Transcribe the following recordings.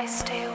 I stay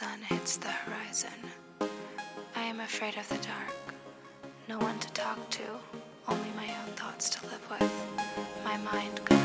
sun hits the horizon. I am afraid of the dark. No one to talk to, only my own thoughts to live with. My mind goes.